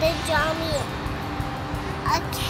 the dummy. Okay.